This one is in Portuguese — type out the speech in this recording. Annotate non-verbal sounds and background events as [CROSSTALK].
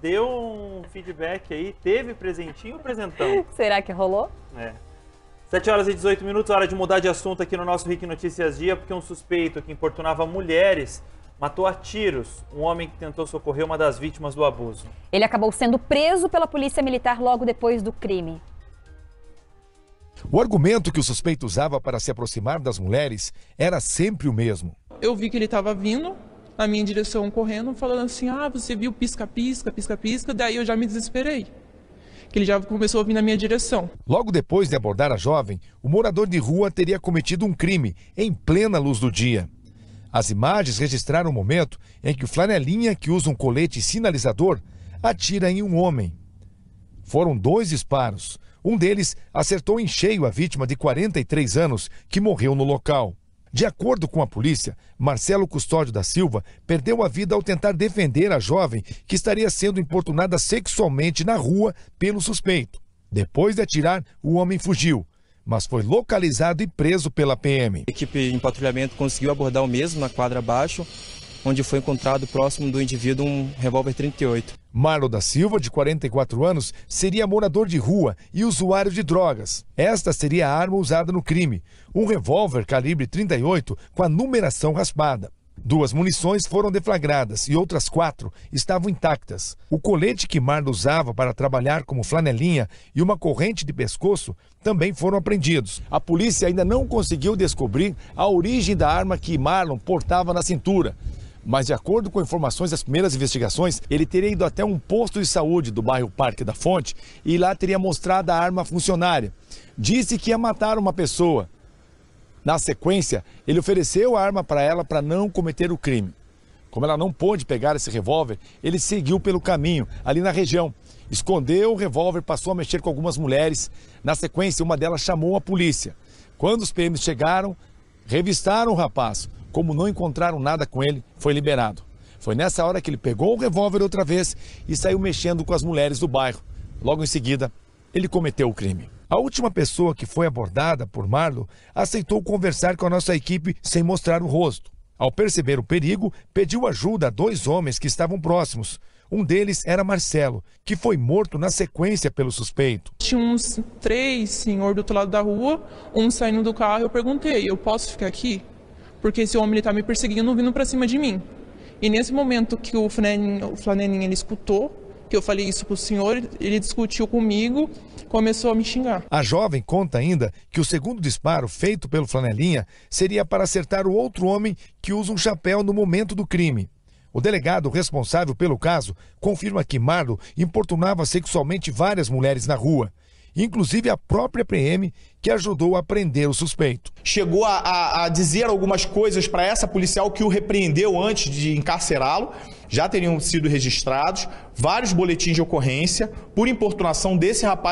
deu um feedback aí, teve presentinho ou presentão? [LAUGHS] Será que rolou? É. 7 horas e 18 minutos, hora de mudar de assunto aqui no nosso Rick Notícias Dia, porque um suspeito que importunava mulheres matou a tiros um homem que tentou socorrer uma das vítimas do abuso. Ele acabou sendo preso pela polícia militar logo depois do crime. O argumento que o suspeito usava para se aproximar das mulheres era sempre o mesmo. Eu vi que ele estava vindo na minha direção correndo, falando assim: "Ah, você viu pisca-pisca, pisca-pisca". Daí eu já me desesperei que ele já começou a vir na minha direção. Logo depois de abordar a jovem, o morador de rua teria cometido um crime em plena luz do dia. As imagens registraram o momento em que o flanelinha, que usa um colete sinalizador, atira em um homem. Foram dois disparos. Um deles acertou em cheio a vítima de 43 anos, que morreu no local. De acordo com a polícia, Marcelo Custódio da Silva perdeu a vida ao tentar defender a jovem que estaria sendo importunada sexualmente na rua pelo suspeito. Depois de atirar, o homem fugiu, mas foi localizado e preso pela PM. A equipe em patrulhamento conseguiu abordar o mesmo na quadra abaixo, onde foi encontrado próximo do indivíduo um revólver 38. Marlo da Silva, de 44 anos, seria morador de rua e usuário de drogas. Esta seria a arma usada no crime, um revólver calibre 38 com a numeração raspada. Duas munições foram deflagradas e outras quatro estavam intactas. O colete que Marlon usava para trabalhar como flanelinha e uma corrente de pescoço também foram apreendidos. A polícia ainda não conseguiu descobrir a origem da arma que Marlon portava na cintura. Mas, de acordo com informações das primeiras investigações, ele teria ido até um posto de saúde do bairro Parque da Fonte e lá teria mostrado a arma funcionária. Disse que ia matar uma pessoa. Na sequência, ele ofereceu a arma para ela para não cometer o crime. Como ela não pôde pegar esse revólver, ele seguiu pelo caminho, ali na região. Escondeu o revólver, passou a mexer com algumas mulheres. Na sequência, uma delas chamou a polícia. Quando os PMs chegaram, revistaram o rapaz. Como não encontraram nada com ele, foi liberado. Foi nessa hora que ele pegou o revólver outra vez e saiu mexendo com as mulheres do bairro. Logo em seguida, ele cometeu o crime. A última pessoa que foi abordada por Marlo aceitou conversar com a nossa equipe sem mostrar o rosto. Ao perceber o perigo, pediu ajuda a dois homens que estavam próximos. Um deles era Marcelo, que foi morto na sequência pelo suspeito. Tinha uns três senhor do outro lado da rua, um saindo do carro. Eu perguntei: eu posso ficar aqui? Porque esse homem está me perseguindo, vindo para cima de mim. E nesse momento que o flanelinha, o flanelinha ele escutou que eu falei isso para o senhor, ele discutiu comigo, começou a me xingar. A jovem conta ainda que o segundo disparo feito pelo flanelinha seria para acertar o outro homem que usa um chapéu no momento do crime. O delegado responsável pelo caso confirma que Marlo importunava sexualmente várias mulheres na rua inclusive a própria PM, que ajudou a prender o suspeito. Chegou a, a, a dizer algumas coisas para essa policial que o repreendeu antes de encarcerá-lo. Já teriam sido registrados vários boletins de ocorrência por importunação desse rapaz.